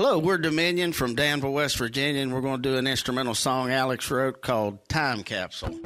Hello, we're Dominion from Danville, West Virginia, and we're going to do an instrumental song Alex wrote called Time Capsule.